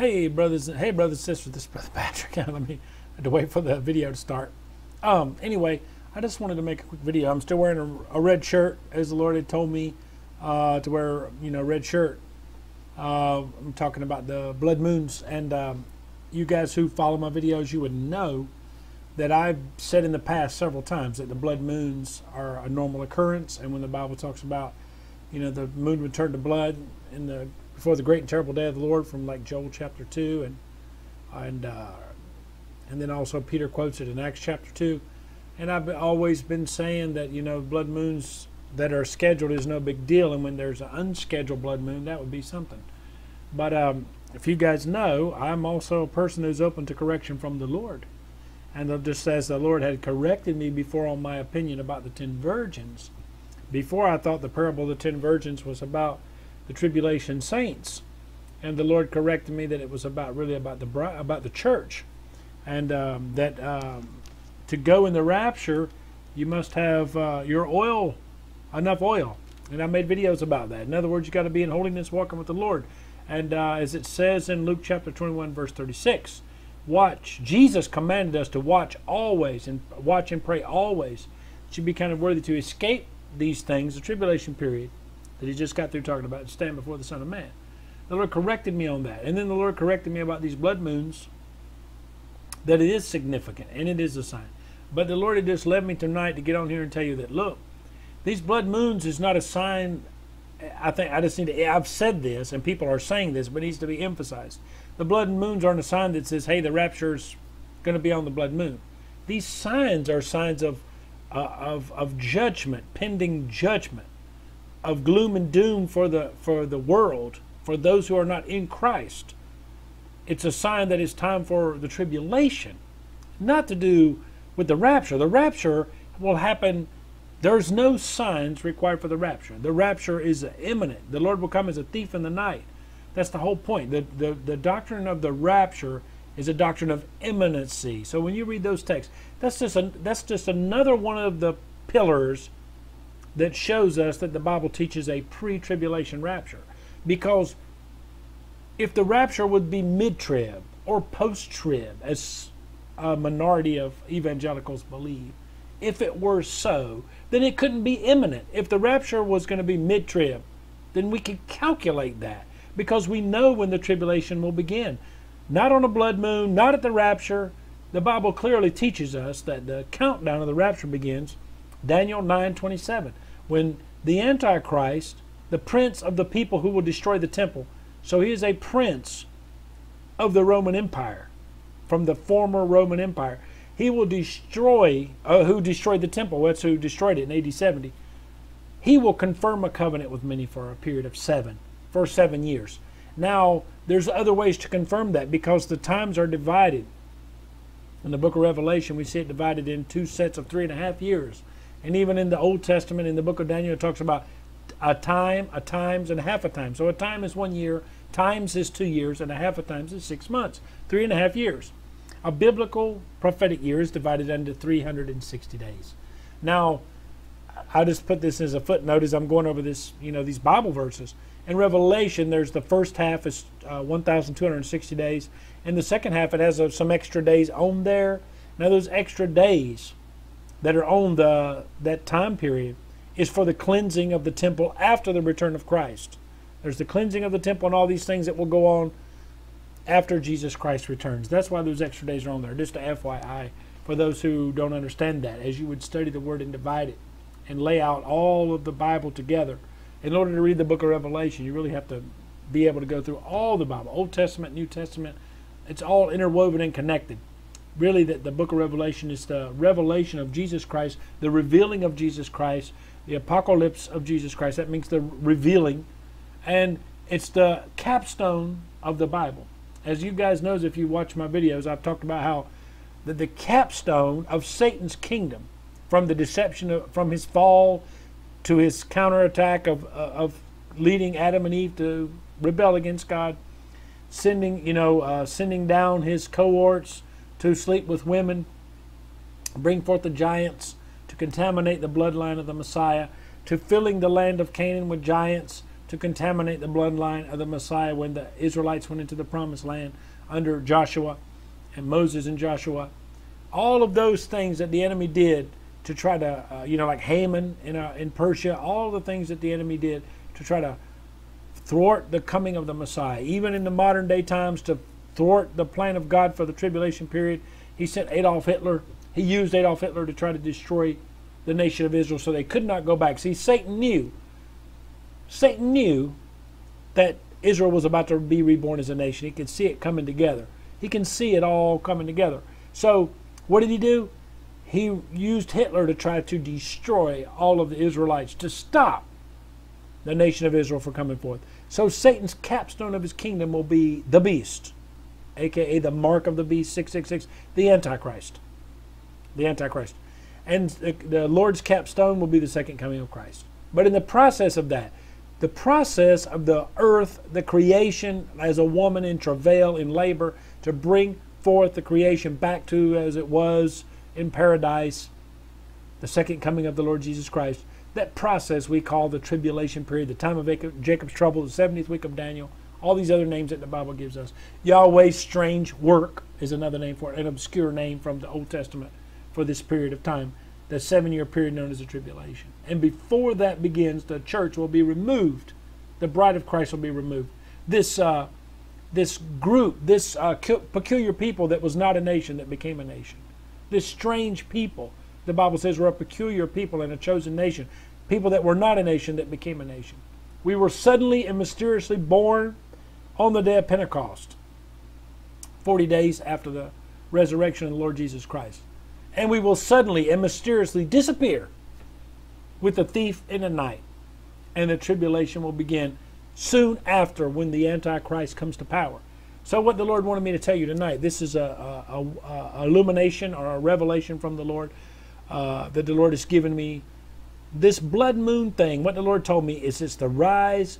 Hey, brothers, hey, brothers and sisters, this is Brother Patrick. Let me I had to wait for the video to start. Um, anyway, I just wanted to make a quick video. I'm still wearing a, a red shirt, as the Lord had told me uh, to wear, you know, red shirt. Uh, I'm talking about the blood moons, and um, you guys who follow my videos, you would know that I've said in the past several times that the blood moons are a normal occurrence, and when the Bible talks about, you know, the moon would turn to blood in the before the great and terrible day of the Lord, from like Joel chapter two, and and uh, and then also Peter quotes it in Acts chapter two, and I've always been saying that you know blood moons that are scheduled is no big deal, and when there's an unscheduled blood moon, that would be something. But um, if you guys know, I'm also a person who's open to correction from the Lord. And it just as the Lord had corrected me before on my opinion about the ten virgins, before I thought the parable of the ten virgins was about the tribulation saints, and the Lord corrected me that it was about really about the about the church, and um, that um, to go in the rapture, you must have uh, your oil, enough oil. And I made videos about that. In other words, you got to be in holiness, walking with the Lord. And uh, as it says in Luke chapter 21, verse 36, watch. Jesus commanded us to watch always and watch and pray always. It should be kind of worthy to escape these things, the tribulation period that he just got through talking about, and stand before the Son of Man. The Lord corrected me on that. And then the Lord corrected me about these blood moons, that it is significant and it is a sign. But the Lord had just led me tonight to get on here and tell you that, look, these blood moons is not a sign. I think I just need to, I've said this and people are saying this, but it needs to be emphasized. The blood moons aren't a sign that says, hey, the rapture's going to be on the blood moon. These signs are signs of, uh, of, of judgment, pending judgment, of gloom and doom for the, for the world, for those who are not in Christ. It's a sign that it's time for the tribulation, not to do with the rapture. The rapture will happen. There's no signs required for the rapture. The rapture is imminent. The Lord will come as a thief in the night. That's the whole point. The, the, the doctrine of the rapture is a doctrine of imminency. So when you read those texts, that's just a, that's just another one of the pillars that shows us that the Bible teaches a pre-tribulation rapture. Because if the rapture would be mid-trib or post-trib, as a minority of evangelicals believe, if it were so, then it couldn't be imminent. If the rapture was going to be mid-trib, then we could calculate that because we know when the tribulation will begin. Not on a blood moon, not at the rapture. The Bible clearly teaches us that the countdown of the rapture begins, Daniel 9:27, when the Antichrist, the prince of the people who will destroy the temple, so he is a prince of the Roman Empire, from the former Roman Empire. He will destroy, uh, who destroyed the temple, that's who destroyed it in AD 70. He will confirm a covenant with many for a period of seven for seven years. Now, there's other ways to confirm that because the times are divided. In the book of Revelation, we see it divided in two sets of three and a half years. And even in the Old Testament, in the book of Daniel, it talks about a time, a times, and a half a time. So a time is one year, times is two years, and a half a times is six months, three and a half years. A biblical prophetic year is divided into 360 days. Now, I'll just put this as a footnote as I'm going over this, you know, these Bible verses. In Revelation, there's the first half is uh, 1,260 days, and the second half it has uh, some extra days on there. Now those extra days that are on the that time period is for the cleansing of the temple after the return of Christ. There's the cleansing of the temple and all these things that will go on after Jesus Christ returns. That's why those extra days are on there. Just a FYI for those who don't understand that. As you would study the Word and divide it and lay out all of the Bible together in order to read the book of Revelation, you really have to be able to go through all the Bible, Old Testament, New Testament. It's all interwoven and connected. Really, that the book of Revelation is the revelation of Jesus Christ, the revealing of Jesus Christ, the apocalypse of Jesus Christ. That means the revealing, and it's the capstone of the Bible. As you guys knows, if you watch my videos, I've talked about how the, the capstone of Satan's kingdom, from the deception of, from his fall to his counterattack of, uh, of leading Adam and Eve to rebel against God, sending, you know, uh, sending down his cohorts to sleep with women, bring forth the giants, to contaminate the bloodline of the Messiah, to filling the land of Canaan with giants, to contaminate the bloodline of the Messiah when the Israelites went into the promised land under Joshua and Moses and Joshua. All of those things that the enemy did to try to, uh, you know, like Haman in, uh, in Persia, all the things that the enemy did to try to thwart the coming of the Messiah. Even in the modern day times, to thwart the plan of God for the tribulation period, he sent Adolf Hitler. He used Adolf Hitler to try to destroy the nation of Israel so they could not go back. See, Satan knew. Satan knew that Israel was about to be reborn as a nation. He could see it coming together. He can see it all coming together. So, what did he do? He used Hitler to try to destroy all of the Israelites, to stop the nation of Israel from coming forth. So, Satan's capstone of his kingdom will be the beast, aka the mark of the beast, 666, the Antichrist. The Antichrist. And the, the Lord's capstone will be the second coming of Christ. But in the process of that, the process of the earth, the creation as a woman in travail, in labor, to bring forth the creation back to as it was in paradise, the second coming of the Lord Jesus Christ. That process we call the tribulation period, the time of Jacob's trouble, the 70th week of Daniel, all these other names that the Bible gives us. Yahweh's strange work is another name for it, an obscure name from the Old Testament for this period of time, the seven year period known as the tribulation. And before that begins, the church will be removed. The bride of Christ will be removed. This, uh, this group, this uh, peculiar people that was not a nation that became a nation, this strange people, the Bible says we're a peculiar people and a chosen nation, people that were not a nation that became a nation. We were suddenly and mysteriously born on the day of Pentecost, 40 days after the resurrection of the Lord Jesus Christ. And we will suddenly and mysteriously disappear with the thief in the night. And the tribulation will begin soon after when the Antichrist comes to power. So, what the Lord wanted me to tell you tonight, this is a, a, a, illumination or a revelation from the Lord uh, that the Lord has given me. This blood moon thing, what the Lord told me is it's the rise.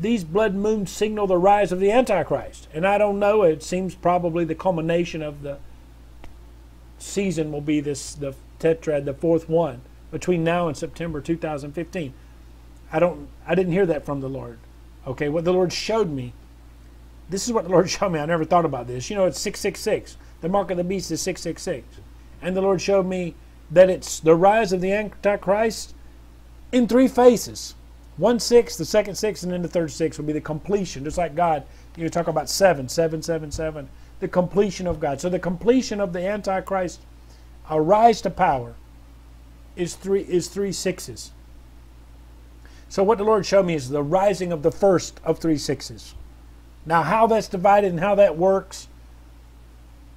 These blood moons signal the rise of the Antichrist. And I don't know, it seems probably the culmination of the season will be this the tetrad, the fourth one between now and September 2015. I don't I didn't hear that from the Lord. Okay, what the Lord showed me. This is what the Lord showed me. I never thought about this. You know, it's 666. The mark of the beast is 666. And the Lord showed me that it's the rise of the Antichrist in three phases. One six, the second six, and then the third six will be the completion. Just like God, you talk about seven, seven, seven, seven. The completion of God. So the completion of the Antichrist, a rise to power, is three is three sixes. So what the Lord showed me is the rising of the first of three sixes. Now how that's divided and how that works,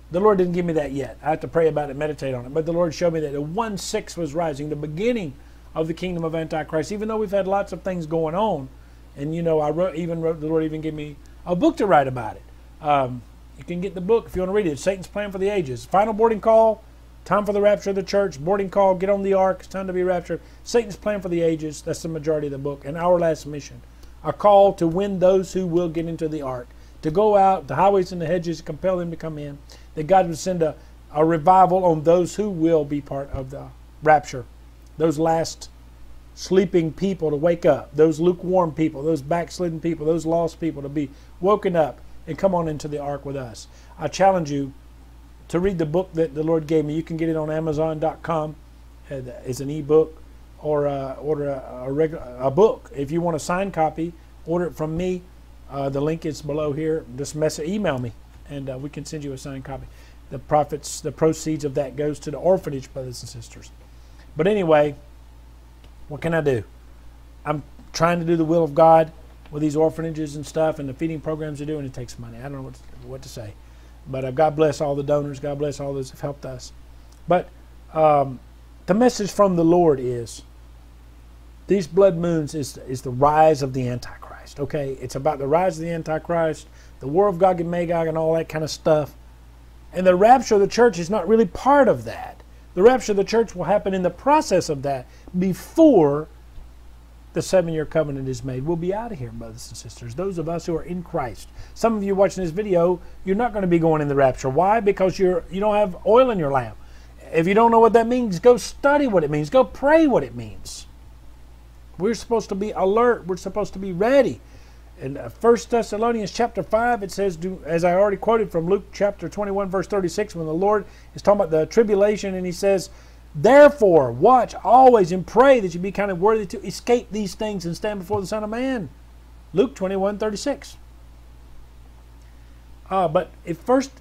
the Lord didn't give me that yet. I have to pray about it, meditate on it. But the Lord showed me that the one six was rising, the beginning of the kingdom of Antichrist. Even though we've had lots of things going on, and you know, I wrote, even wrote the Lord even gave me a book to write about it. Um, you can get the book if you want to read it. It's Satan's Plan for the Ages. Final boarding call Time for the rapture of the church. Boarding call. Get on the ark. It's time to be raptured. Satan's plan for the ages. That's the majority of the book. And our last mission. A call to win those who will get into the ark. To go out the highways and the hedges, compel them to come in. That God would send a, a revival on those who will be part of the rapture. Those last sleeping people to wake up. Those lukewarm people. Those backslidden people. Those lost people to be woken up and come on into the ark with us. I challenge you to read the book that the Lord gave me. You can get it on Amazon.com. It's an ebook or uh, order a, a, regular, a book. If you want a signed copy, order it from me. Uh, the link is below here. Just message, email me, and uh, we can send you a signed copy. The profits, the proceeds of that goes to the orphanage, brothers and sisters. But anyway, what can I do? I'm trying to do the will of God with these orphanages and stuff, and the feeding programs they do, and it takes money. I don't know what to, what to say. But uh, God bless all the donors. God bless all those who've helped us. But um, the message from the Lord is these blood moons is, is the rise of the Antichrist. Okay? It's about the rise of the Antichrist, the war of Gog and Magog, and all that kind of stuff. And the rapture of the church is not really part of that. The rapture of the church will happen in the process of that before the seven year covenant is made. We'll be out of here, brothers and sisters. Those of us who are in Christ. Some of you watching this video, you're not going to be going in the rapture. Why? Because you're you don't have oil in your lamp. If you don't know what that means, go study what it means. Go pray what it means. We're supposed to be alert. We're supposed to be ready. In uh, 1 Thessalonians chapter 5, it says, as I already quoted from Luke chapter 21, verse 36, when the Lord is talking about the tribulation, and he says, Therefore, watch always and pray that you be kind of worthy to escape these things and stand before the Son of Man. Luke 21, 36. Uh, but if First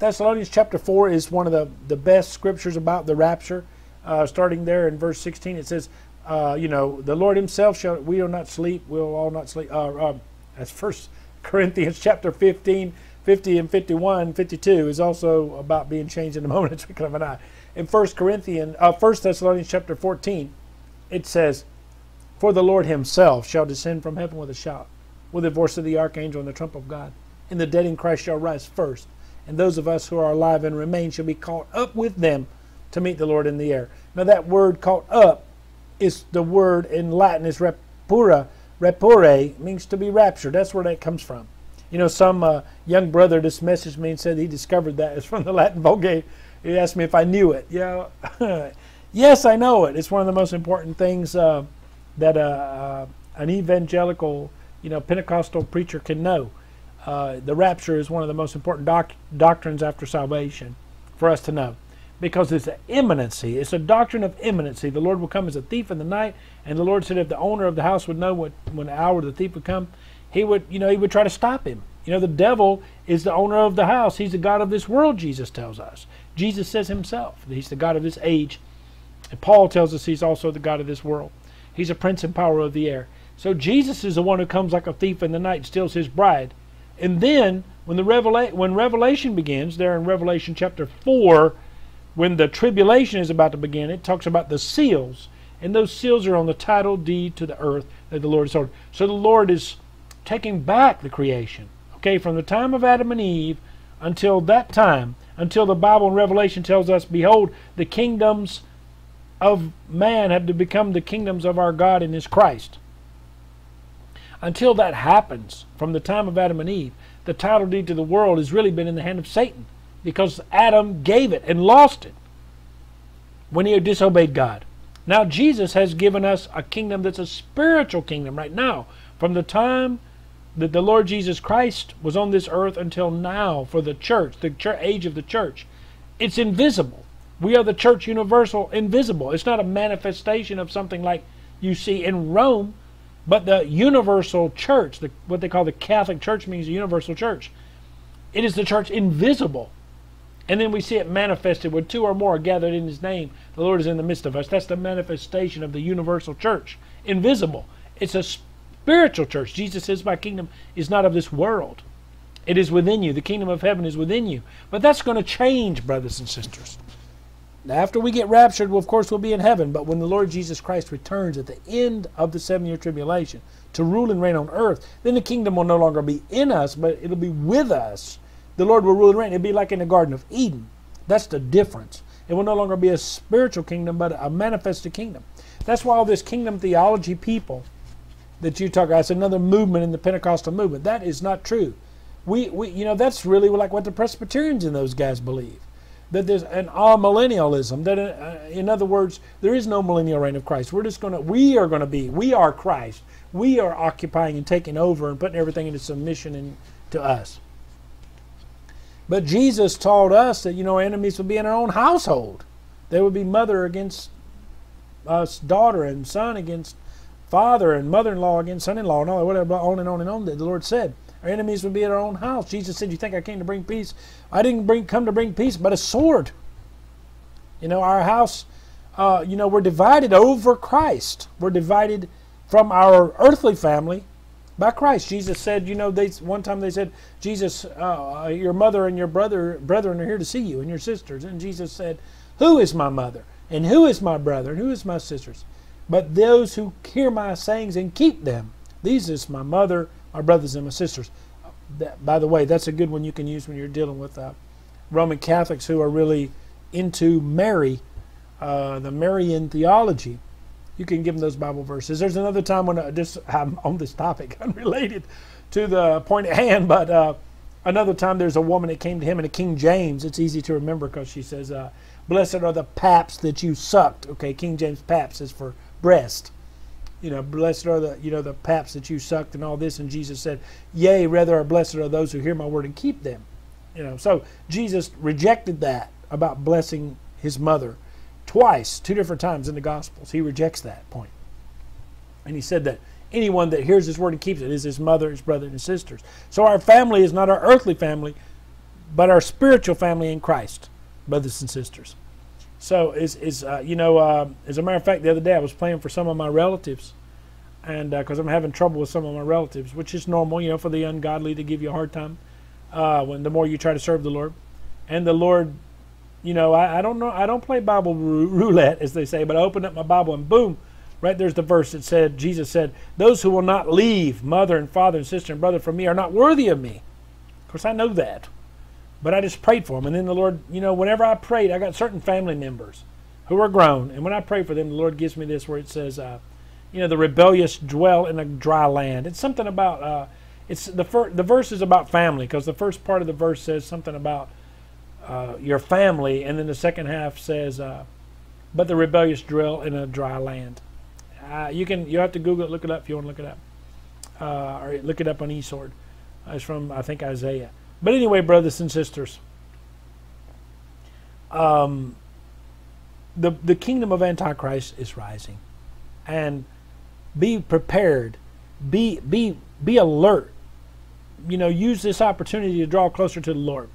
Thessalonians chapter 4 is one of the, the best scriptures about the rapture. Uh, starting there in verse 16, it says, uh, you know, the Lord himself shall, we will not sleep, we'll all not sleep. Uh, um, that's First Corinthians chapter 15, 50 and 51, 52 is also about being changed in a moment, twinkling of an eye. In First Corinthians, uh, First Thessalonians chapter 14, it says, For the Lord himself shall descend from heaven with a shout, with the voice of the archangel and the trump of God and the dead in Christ shall rise first, and those of us who are alive and remain shall be caught up with them to meet the Lord in the air. Now that word caught up is the word in Latin is repura, repure means to be raptured. That's where that comes from. You know, some uh, young brother just messaged me and said he discovered that it's from the Latin Vulgate. He asked me if I knew it. Yeah, yes, I know it. It's one of the most important things uh, that uh, uh an evangelical, you know, Pentecostal preacher can know uh, the rapture is one of the most important doc doctrines after salvation for us to know because it's an imminency. It's a doctrine of imminency. The Lord will come as a thief in the night, and the Lord said if the owner of the house would know what when the hour the thief would come, he would you know he would try to stop him. You know the devil is the owner of the house. He's the god of this world. Jesus tells us. Jesus says himself that he's the god of this age, and Paul tells us he's also the god of this world. He's a prince and power of the air. So Jesus is the one who comes like a thief in the night steals his bride. And then when the revela- when Revelation begins, there in Revelation chapter 4, when the tribulation is about to begin, it talks about the seals. And those seals are on the title deed to the earth that the Lord has ordered. So the Lord is taking back the creation. Okay, from the time of Adam and Eve until that time, until the Bible in Revelation tells us, Behold, the kingdoms of man have to become the kingdoms of our God and his Christ. Until that happens, from the time of Adam and Eve, the title deed to the world has really been in the hand of Satan because Adam gave it and lost it when he disobeyed God. Now, Jesus has given us a kingdom that's a spiritual kingdom right now. From the time that the Lord Jesus Christ was on this earth until now for the church, the age of the church, it's invisible. We are the church universal, invisible. It's not a manifestation of something like you see in Rome but the universal church, the, what they call the Catholic Church means the universal church. It is the church invisible. And then we see it manifested when two or more are gathered in his name. The Lord is in the midst of us. That's the manifestation of the universal church. Invisible. It's a spiritual church. Jesus says, My kingdom is not of this world. It is within you. The kingdom of heaven is within you. But that's going to change, brothers and sisters. Now, after we get raptured, well, of course, we'll be in heaven. But when the Lord Jesus Christ returns at the end of the seven year tribulation to rule and reign on earth, then the kingdom will no longer be in us, but it'll be with us. The Lord will rule and reign. It'll be like in the Garden of Eden. That's the difference. It will no longer be a spiritual kingdom, but a manifested kingdom. That's why all this kingdom theology people that you talk about, it's another movement in the Pentecostal movement. That is not true. We, we, you know, that's really like what the Presbyterians and those guys believe that there's an amillennialism. That, uh, in other words, there is no millennial reign of Christ. We're just going to, we are going to be, we are Christ. We are occupying and taking over and putting everything into submission to us. But Jesus taught us that, you know, enemies would be in our own household. There would be mother against us, daughter, and son against father, and mother in law against son in law, and all, whatever, on and on and on that the Lord said. Our enemies would be in our own house. Jesus said, You think I came to bring peace? I didn't bring come to bring peace, but a sword. You know, our house, uh, you know, we're divided over Christ. We're divided from our earthly family by Christ. Jesus said, you know, they one time they said, Jesus, uh, your mother and your brother brethren are here to see you, and your sisters. And Jesus said, Who is my mother? And who is my brother? And who is my sisters? But those who hear my sayings and keep them. These is my mother my brothers and my sisters. That, by the way, that's a good one you can use when you're dealing with uh, Roman Catholics who are really into Mary, uh, the Marian theology. You can give them those Bible verses. There's another time when I uh, just I'm on this topic, unrelated to the point at hand, but uh, another time there's a woman that came to him in a King James. It's easy to remember because she says, uh, "Blessed are the paps that you sucked." Okay, King James paps is for breast you know, blessed are the, you know, the paps that you sucked and all this. And Jesus said, yea, rather are blessed are those who hear my word and keep them. You know, so Jesus rejected that about blessing his mother twice, two different times in the Gospels. He rejects that point. And he said that anyone that hears his word and keeps it is his mother, his brother, and his sisters. So our family is not our earthly family, but our spiritual family in Christ, brothers and sisters. So is is uh, you know uh, as a matter of fact, the other day I was praying for some of my relatives, and because uh, I'm having trouble with some of my relatives, which is normal, you know, for the ungodly to give you a hard time uh, when the more you try to serve the Lord, and the Lord, you know, I, I don't know, I don't play Bible roulette as they say, but I opened up my Bible and boom, right there's the verse that said Jesus said, "Those who will not leave mother and father and sister and brother for me are not worthy of me." Of course, I know that. But I just prayed for them. And then the Lord, you know, whenever I prayed, I got certain family members who are grown. And when I pray for them, the Lord gives me this where it says, uh, you know, the rebellious dwell in a dry land. It's something about, uh, it's the, fir- the verse is about family because the first part of the verse says something about uh, your family. And then the second half says, uh, but the rebellious dwell in a dry land. Uh, you can, you have to Google it, look it up if you want to look it up. Uh, or look it up on eSword. It's from, I think, Isaiah. But anyway, brothers and sisters, um, the the kingdom of Antichrist is rising, and be prepared, be be be alert. You know, use this opportunity to draw closer to the Lord.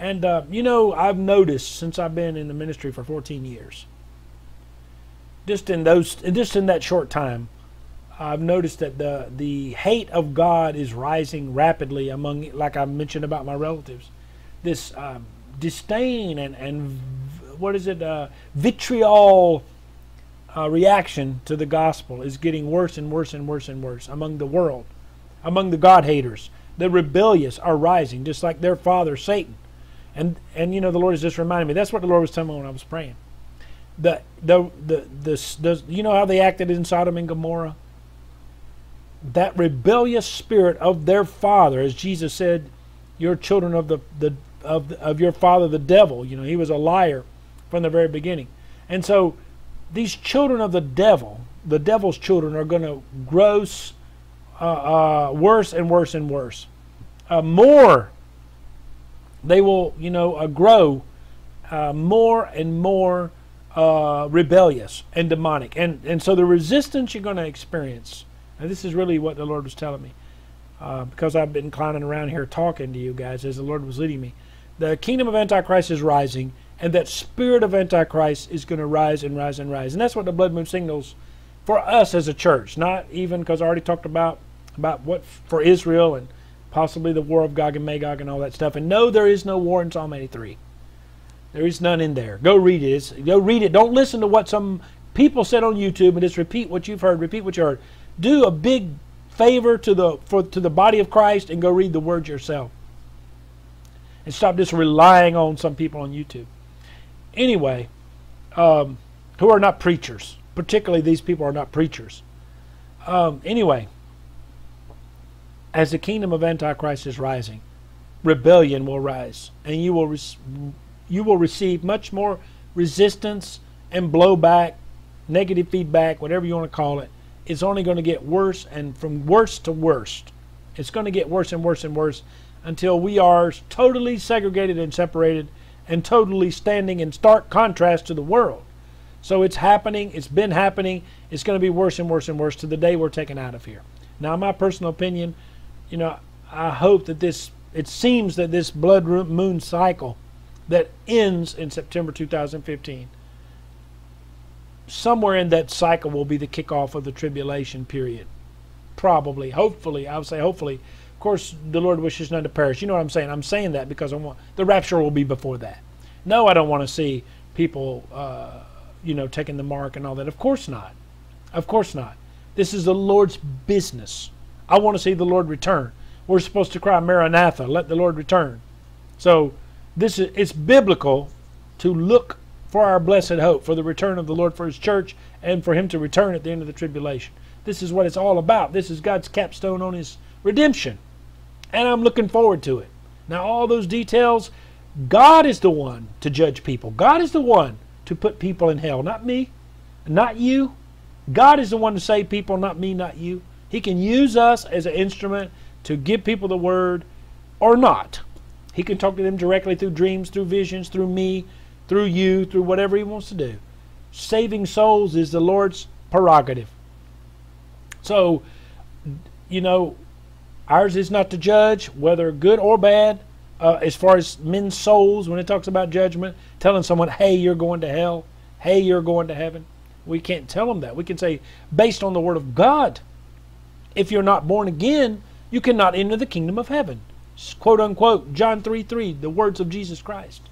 And uh, you know, I've noticed since I've been in the ministry for 14 years, just in those, just in that short time, I've noticed that the the hate of God is rising rapidly among, like I mentioned about my relatives, this um, disdain and and what is it, uh, vitriol uh, reaction to the gospel is getting worse and worse and worse and worse among the world, among the God haters. The rebellious are rising, just like their father Satan, and and you know the Lord is just reminding me. That's what the Lord was telling me when I was praying. The the the the, the you know how they acted in Sodom and Gomorrah that rebellious spirit of their father, as Jesus said, "You're children of the, the of of your father, the devil." You know, he was a liar from the very beginning, and so these children of the devil, the devil's children, are going to grow uh, uh, worse and worse and worse. Uh, more, they will, you know, uh, grow uh, more and more uh, rebellious and demonic, and and so the resistance you're going to experience and this is really what the Lord was telling me. Uh, because I've been climbing around here talking to you guys as the Lord was leading me. The kingdom of Antichrist is rising, and that spirit of Antichrist is going to rise and rise and rise. And that's what the blood moon signals for us as a church. Not even because I already talked about about what for Israel and possibly the war of Gog and Magog and all that stuff. And no, there is no war in Psalm 83. There is none in there. Go read it. It's, go read it. Don't listen to what some people said on YouTube and just repeat what you've heard. Repeat what you heard do a big favor to the for to the body of Christ and go read the word yourself. And stop just relying on some people on YouTube. Anyway, um, who are not preachers, particularly these people are not preachers. Um, anyway, as the kingdom of Antichrist is rising, rebellion will rise, and you will you will receive much more resistance and blowback, negative feedback, whatever you want to call it, it's only going to get worse and from worse to worst. It's going to get worse and worse and worse until we are totally segregated and separated and totally standing in stark contrast to the world. So it's happening, it's been happening, it's going to be worse and worse and worse to the day we're taken out of here. Now, my personal opinion, you know, I hope that this, it seems that this blood moon cycle that ends in September 2015 somewhere in that cycle will be the kickoff of the tribulation period. Probably, hopefully, I would say hopefully. Of course, the Lord wishes none to perish. You know what I'm saying? I'm saying that because I want the rapture will be before that. No, I don't want to see people, uh, you know, taking the mark and all that. Of course not. Of course not. This is the Lord's business. I want to see the Lord return. We're supposed to cry Maranatha, let the Lord return. So this is it's biblical to look for our blessed hope, for the return of the Lord for His church, and for Him to return at the end of the tribulation. This is what it's all about. This is God's capstone on His redemption. And I'm looking forward to it. Now, all those details, God is the one to judge people. God is the one to put people in hell, not me, not you, God is the one to save people, not me, not you. He can use us as an instrument to give people the word or not. He can talk to them directly through dreams, through visions, through me, through you, through whatever He wants to do. Saving souls is the Lord's prerogative. So, you know, ours is not to judge whether good or bad. Uh, as far as men's souls, when it talks about judgment, telling someone, hey, you're going to hell, hey, you're going to heaven. We can't tell them that. We can say, based on the Word of God, if you're not born again, you cannot enter the kingdom of heaven. Quote unquote, John 3 3, the words of Jesus Christ.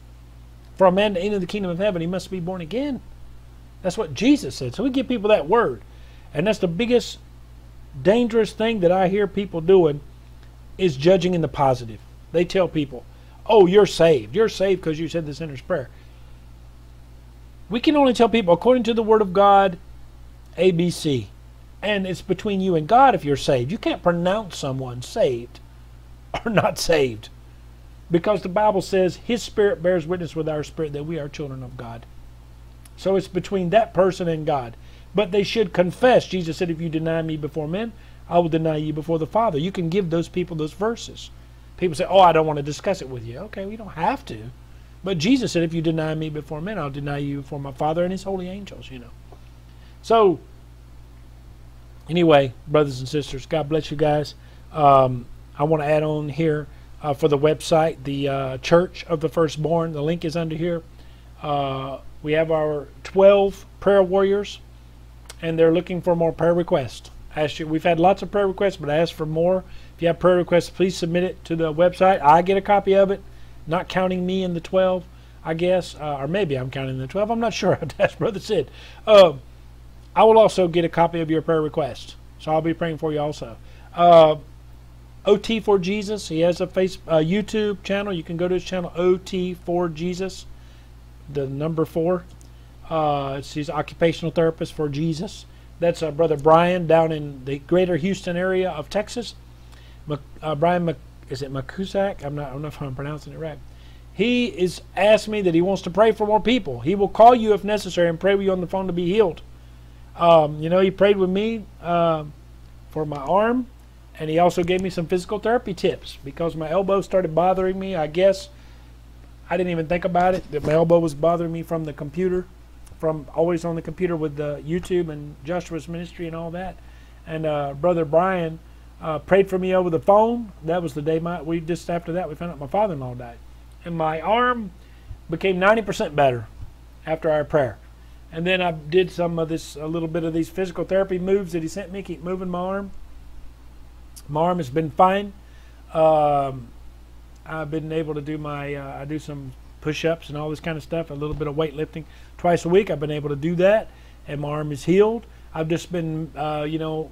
For a man to enter the kingdom of heaven, he must be born again. That's what Jesus said. So we give people that word. And that's the biggest dangerous thing that I hear people doing is judging in the positive. They tell people, oh, you're saved. You're saved because you said the sinner's prayer. We can only tell people, according to the Word of God, ABC. And it's between you and God if you're saved. You can't pronounce someone saved or not saved. Because the Bible says His Spirit bears witness with our spirit that we are children of God. So it's between that person and God. But they should confess. Jesus said, If you deny me before men, I will deny you before the Father. You can give those people those verses. People say, Oh, I don't want to discuss it with you. Okay, we don't have to. But Jesus said, If you deny me before men, I'll deny you before my Father and his holy angels, you know. So, anyway, brothers and sisters, God bless you guys. Um, I want to add on here uh, for the website, the uh, Church of the Firstborn. The link is under here. Uh, we have our 12 prayer warriors, and they're looking for more prayer requests. Ask you, we've had lots of prayer requests, but I ask for more. If you have prayer requests, please submit it to the website. I get a copy of it, not counting me in the 12, I guess, uh, or maybe I'm counting the 12. I'm not sure. That's Brother Sid. Uh, I will also get a copy of your prayer request, so I'll be praying for you also. Uh, OT for Jesus. He has a uh, YouTube channel. You can go to his channel OT for Jesus, the number four. Uh, he's occupational therapist for Jesus. That's uh, Brother Brian down in the greater Houston area of Texas. uh, Brian, Mc, is it Makusak? I'm not. I don't know if I'm pronouncing it right. He is asked me that he wants to pray for more people. He will call you if necessary and pray with you on the phone to be healed. Um, you know, he prayed with me uh, for my arm, and he also gave me some physical therapy tips because my elbow started bothering me. I guess I didn't even think about it that my elbow was bothering me from the computer from always on the computer with the YouTube and Joshua's ministry and all that. And uh, brother Brian uh, prayed for me over the phone. That was the day my we just after that we found out my father-in-law died, and my arm became 90% better after our prayer. And then I did some of this, a little bit of these physical therapy moves that he sent me. Keep moving my arm. My arm has been fine. Um, I've been able to do my, uh, I do some push-ups and all this kind of stuff, a little bit of weightlifting twice a week. I've been able to do that, and my arm is healed. I've just been, uh, you know,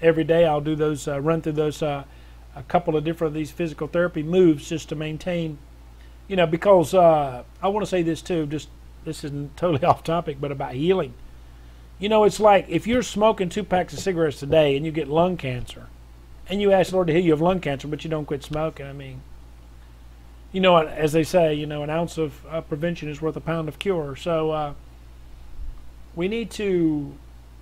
every day I'll do those, uh, run through those, uh, a couple of different of these physical therapy moves just to maintain, you know, because uh, I want to say this too. Just this isn't totally off topic, but about healing. You know, it's like if you're smoking two packs of cigarettes a day and you get lung cancer, and you ask the Lord to heal you of lung cancer, but you don't quit smoking. I mean, you know, as they say, you know, an ounce of uh, prevention is worth a pound of cure. So uh, we need to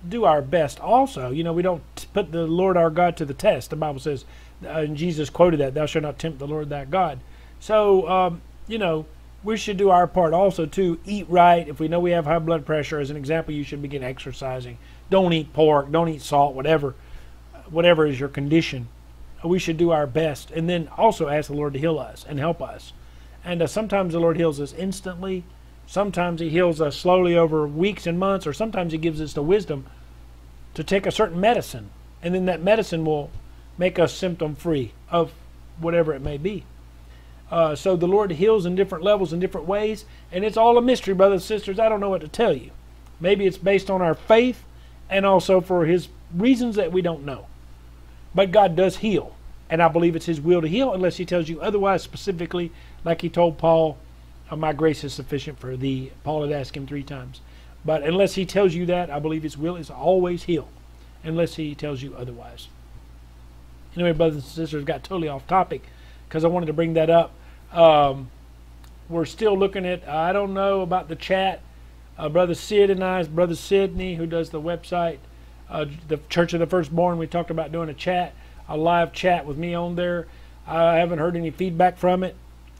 do our best. Also, you know, we don't put the Lord our God to the test. The Bible says, uh, and Jesus quoted that, "Thou shalt not tempt the Lord thy God." So, um, you know, we should do our part also to eat right. If we know we have high blood pressure, as an example, you should begin exercising. Don't eat pork. Don't eat salt. Whatever, whatever is your condition we should do our best and then also ask the Lord to heal us and help us. And uh, sometimes the Lord heals us instantly. Sometimes He heals us slowly over weeks and months, or sometimes He gives us the wisdom to take a certain medicine. And then that medicine will make us symptom free of whatever it may be. Uh, so the Lord heals in different levels in different ways. And it's all a mystery, brothers and sisters. I don't know what to tell you. Maybe it's based on our faith and also for His reasons that we don't know. But God does heal. And I believe it's His will to heal unless He tells you otherwise, specifically, like He told Paul, oh, My grace is sufficient for thee. Paul had asked him three times. But unless He tells you that, I believe His will is always heal, unless He tells you otherwise. Anyway, brothers and sisters, got totally off topic because I wanted to bring that up. Um, we're still looking at, I don't know about the chat. Uh, Brother Sid and I, Brother Sidney, who does the website, uh, the Church of the Firstborn, we talked about doing a chat, a live chat with me on there. I haven't heard any feedback from it.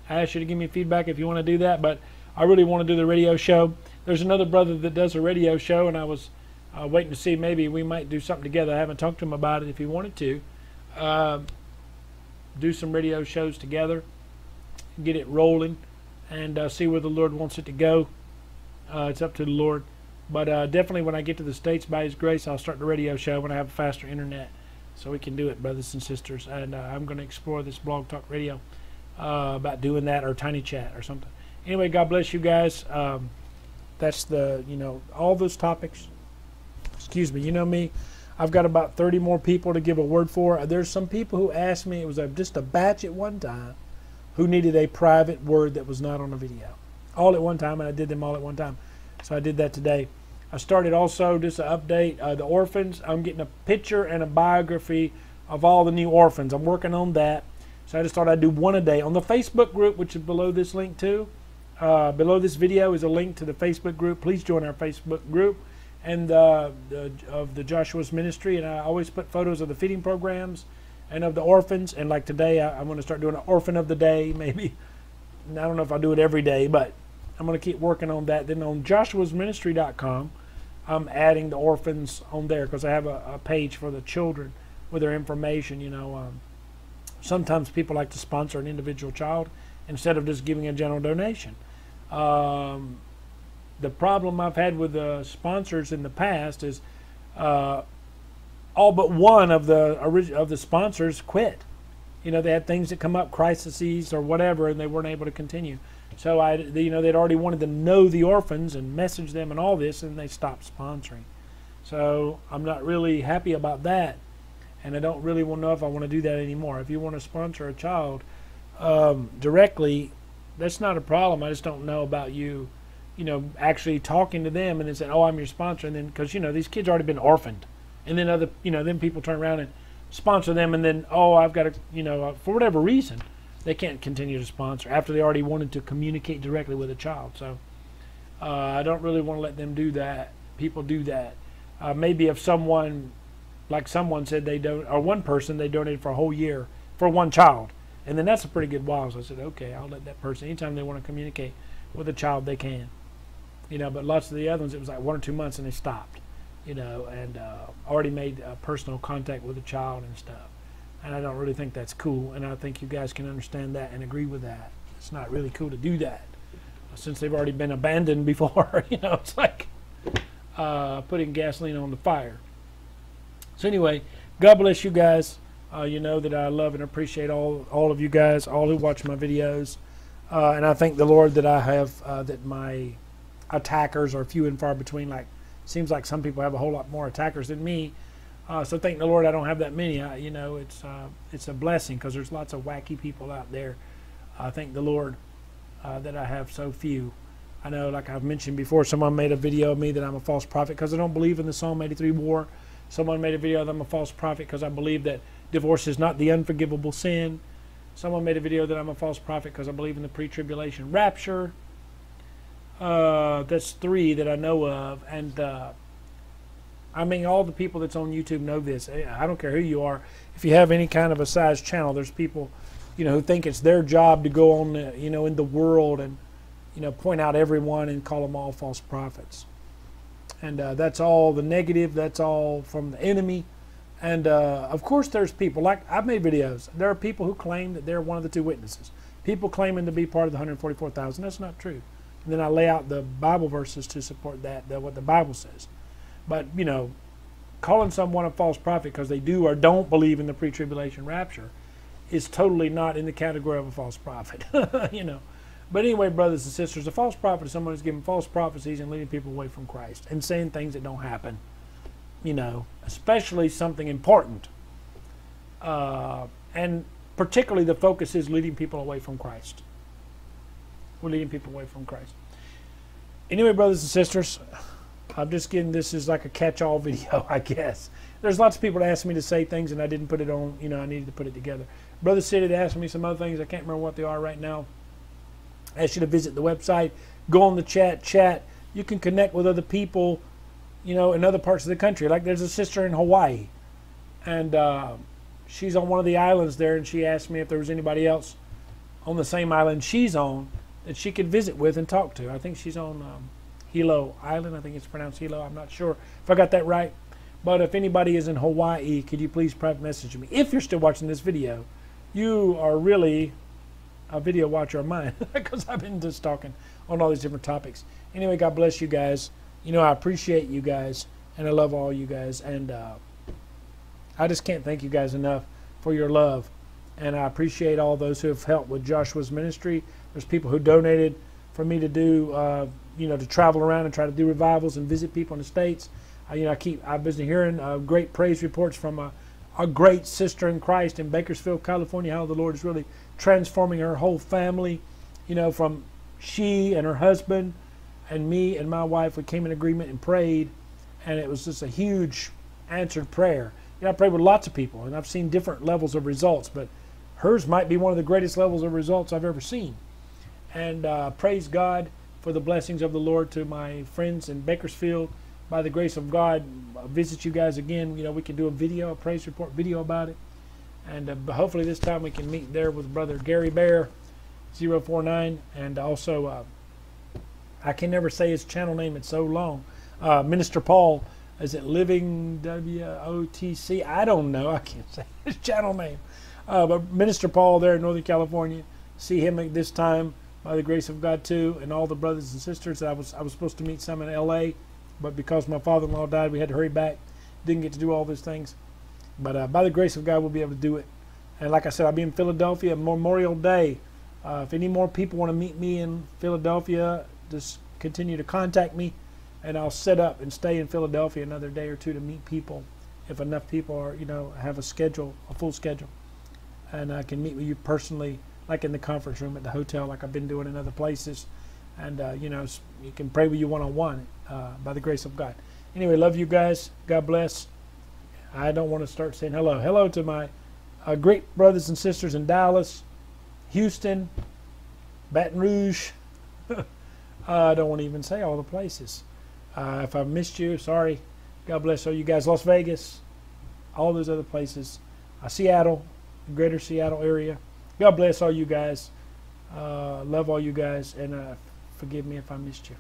I ask you to give me feedback if you want to do that, but I really want to do the radio show. There's another brother that does a radio show, and I was uh, waiting to see maybe we might do something together. I haven't talked to him about it if he wanted to. Uh, do some radio shows together, get it rolling, and uh, see where the Lord wants it to go. Uh, it's up to the Lord. But uh, definitely when I get to the States, by His grace, I'll start the radio show when I have a faster internet. So we can do it, brothers and sisters. And uh, I'm going to explore this blog talk radio about doing that or tiny chat or something. Anyway, God bless you guys. Um, that's the, you know, all those topics. Excuse me. You know me. I've got about 30 more people to give a word for. There's some people who asked me, it was a, just a batch at one time, who needed a private word that was not on a video. All at one time, and I did them all at one time. So I did that today. I started also just an update uh, the orphans. I'm getting a picture and a biography of all the new orphans. I'm working on that. So I just thought I'd do one a day. On the Facebook group, which is below this link too, uh, below this video is a link to the Facebook group. Please join our Facebook group and uh, the, of the Joshua's ministry. And I always put photos of the feeding programs and of the orphans. And like today, I, am going to start doing an orphan of the day. Maybe And I don't know if I'll do it every day, but I'm going to keep working on that. Then on joshuasministry.com, I'm adding the orphans on there because I have a, a, page for the children with their information. You know, um, sometimes people like to sponsor an individual child instead of just giving a general donation. Um, the problem I've had with the sponsors in the past is uh, all but one of the of the sponsors quit. You know, they had things that come up, crises or whatever, and they weren't able to continue. So I, you know, they'd already wanted to know the orphans and message them and all this, and they stopped sponsoring. So I'm not really happy about that, and I don't really want to know if I want to do that anymore. If you want to sponsor a child um, directly, that's not a problem. I just don't know about you, you know, actually talking to them and then saying, "Oh, I'm your sponsor," and then because you know these kids already been orphaned, and then other, you know, then people turn around and sponsor them, and then oh, I've got to, you know, uh, for whatever reason, they can't continue to sponsor after they already wanted to communicate directly with a child. So uh, I don't really want to let them do that. People do that. Uh, maybe if someone, like someone said they don't, or one person they donated for a whole year for one child and then that's a pretty good while. So I said, okay, I'll let that person, anytime they want to communicate with a child, they can. You know, but lots of the other ones, it was like one or two months and they stopped, you know, and uh, already made uh, personal contact with a child and stuff. And I don't really think that's cool. And I think you guys can understand that and agree with that. It's not really cool to do that since they've already been abandoned before. you know, it's like uh, putting gasoline on the fire. So anyway, God bless you guys. Uh, you know that I love and appreciate all all of you guys, all who watch my videos, uh, and I thank the Lord that I have uh, that my attackers are few and far between. Like seems like some people have a whole lot more attackers than me. Uh, so thank the Lord I don't have that many. I, you know, it's uh, it's a blessing because there's lots of wacky people out there. I thank the Lord uh, that I have so few. I know, like I've mentioned before, someone made a video of me that I'm a false prophet because I don't believe in the Psalm 83 war. Someone made a video that I'm a false prophet because I believe that divorce is not the unforgivable sin. Someone made a video that I'm a false prophet because I believe in the pre-tribulation rapture. Uh, that's three that I know of, and uh, I mean all the people that's on YouTube know this. I don't care who you are. If you have any kind of a size channel, there's people, you know, who think it's their job to go on, the, you know, in the world and, you know, point out everyone and call them all false prophets. And uh, that's all the negative. That's all from the enemy. And uh, of course, there's people like I've made videos. There are people who claim that they're one of the two witnesses. People claiming to be part of the 144,000. That's not true. And then I lay out the Bible verses to support that, the, what the Bible says. But you know, calling someone a false prophet because they do or don't believe in the pre-tribulation rapture is totally not in the category of a false prophet. you know. But anyway, brothers and sisters, a false prophet is someone who's giving false prophecies and leading people away from Christ and saying things that don't happen you know, especially something important. Uh, and particularly the focus is leading people away from Christ. We're leading people away from Christ. Anyway, brothers and sisters, I'm just getting this is like a catch-all video, I guess. There's lots of people that asked me to say things and I didn't put it on, you know, I needed to put it together. Brother Sid asked me some other things. I can't remember what they are right now. I asked you to visit the website, go on the chat, chat, you can connect with other people, you know, in other parts of the country. Like there's a sister in Hawaii, and uh, she's on one of the islands there, and she asked me if there was anybody else on the same island she's on that she could visit with and talk to. I think she's on um, Hilo Island. I think it's pronounced Hilo. I'm not sure if I got that right. But if anybody is in Hawaii, could you please private message me? If you're still watching this video, you are really a video watcher of mine because I've been just talking on all these different topics. Anyway, God bless you guys. You know, I appreciate you guys and I love all you guys. And uh, I just can't thank you guys enough for your love. And I appreciate all those who have helped with Joshua's ministry. There's people who donated for me to do, uh, you know, to travel around and try to do revivals and visit people in the States. Uh, you know, I keep, I've been hearing uh, great praise reports from a, a great sister in Christ in Bakersfield, California, how the Lord is really transforming her whole family. You know, from she and her husband and me and my wife, we came in agreement and prayed, and it was just a huge answered prayer. You know, I prayed with lots of people, and I've seen different levels of results, but hers might be one of the greatest levels of results I've ever seen. And uh, praise God for the blessings of the Lord to my friends in Bakersfield. By the grace of God, I'll visit you guys again. You know, we can do a video, a praise report video about it. And uh, hopefully this time we can meet there with Brother Gary Bear, 049. And also, uh, I can never say his channel name, it's so long. Uh, Minister Paul, is it Living W-O-T-C? I don't know. I can't say his channel name. Uh, but Minister Paul there in Northern California, see him at this time by the grace of God too, and all the brothers and sisters. I was I was supposed to meet some in L.A., but because my father-in-law died, we had to hurry back. Didn't get to do all those things, but uh, by the grace of God, we'll be able to do it. And like I said, I'll be in Philadelphia Memorial Day. Uh, if any more people want to meet me in Philadelphia, just continue to contact me, and I'll set up and stay in Philadelphia another day or two to meet people. If enough people are, you know, have a schedule, a full schedule, and I can meet with you personally like in the conference room at the hotel, like I've been doing in other places. And, uh, you know, you can pray with you one on one by the grace of God. Anyway, love you guys. God bless. I don't want to start saying hello. Hello to my uh, great brothers and sisters in Dallas, Houston, Baton Rouge. I don't want to even say all the places. Uh, if I missed you, sorry. God bless all you guys. Las Vegas, all those other places. Uh, Seattle, the greater Seattle area. God bless all you guys. Uh, love all you guys, and uh, forgive me if I missed you.